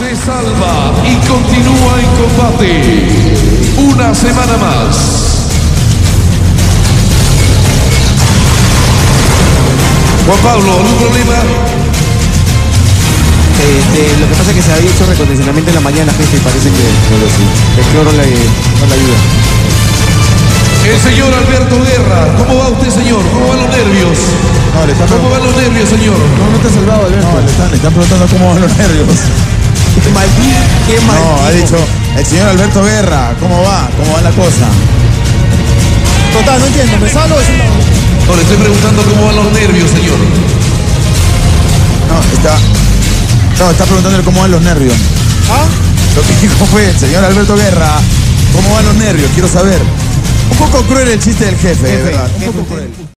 Se salva y continúa en combate. Una semana más. Juan Pablo, ¿algún problema? Este, lo que pasa es que se había hecho recondicionamiento en la mañana, jefe, y parece que el cloro le, no le ayuda. El señor Alberto Guerra. ¿Cómo va usted, señor? ¿Cómo van los nervios? No, le están, ¿Cómo van los nervios, señor? No, no te has salvado, Alberto. no, le están, le están preguntando cómo van los nervios. Qué mal. No, ha dicho el señor Alberto Guerra, ¿cómo va? ¿Cómo va la cosa? Total, no entiendo, ¿me salvo o No, le estoy preguntando cómo van los nervios, señor. No, está. No, está preguntándole cómo van los nervios. ¿Ah? Lo que dijo fue el señor Alberto Guerra, ¿cómo van los nervios? Quiero saber. Un poco cruel el chiste del jefe, de Jefe, verdad. Un poco cruel.